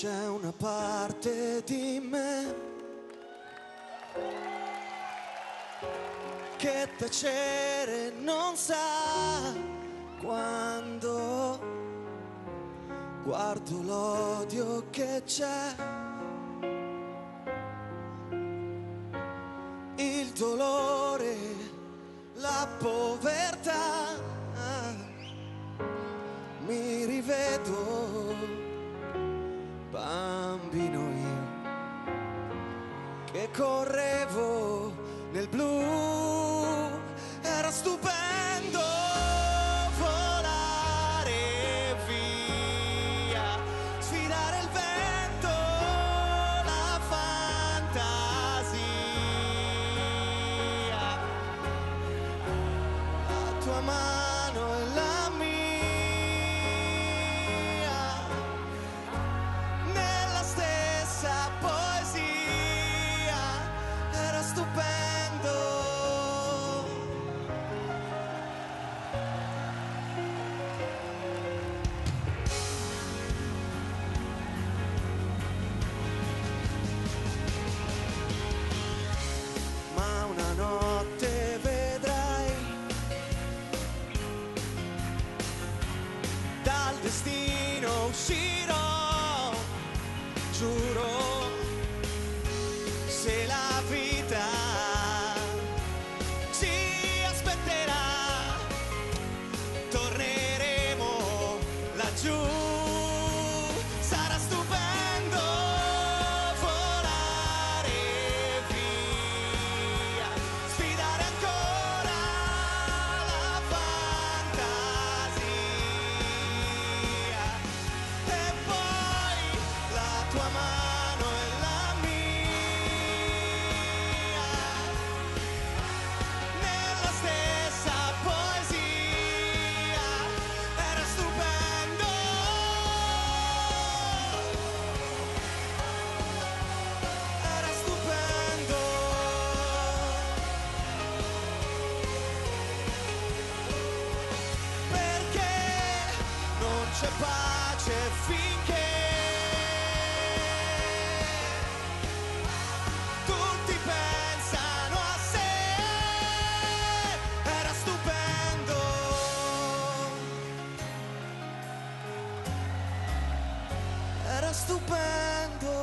c'è una parte di me che tacere non sa quando guardo l'odio che c'è. Il dolore, la povertà, mi rivedo correvo nel blu, era stupendo volare via, sfidare il vento, la fantasia, la tua mano destino uscirò. Giuro c'è pace finché tutti pensano a sé. Era stupendo. Era stupendo.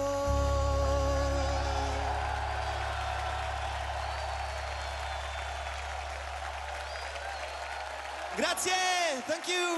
Grazie, thank you.